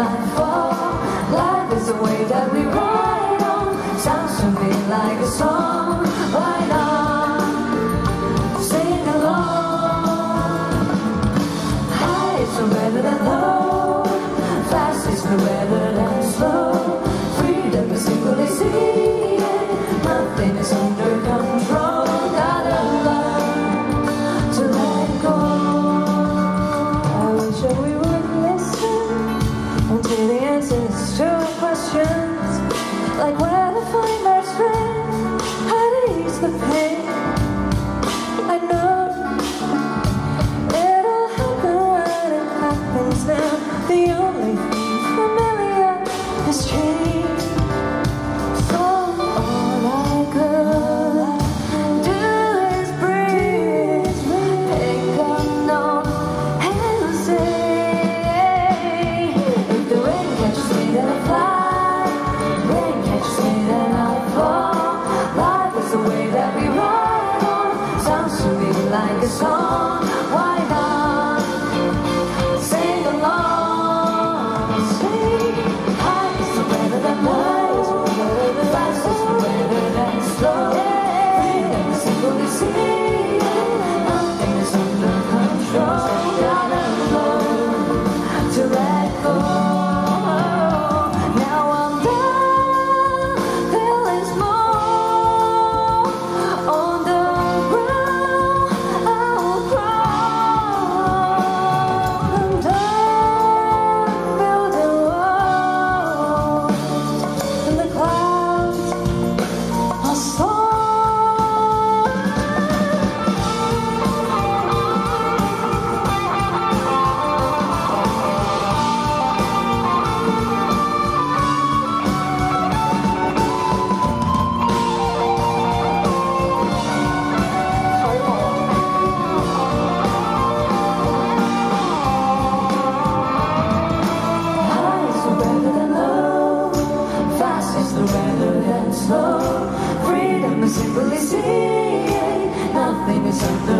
Life is the way that we run. answers to questions like where to find my strength, how to ease the pain. like a song. simply seeing, Nothing is something.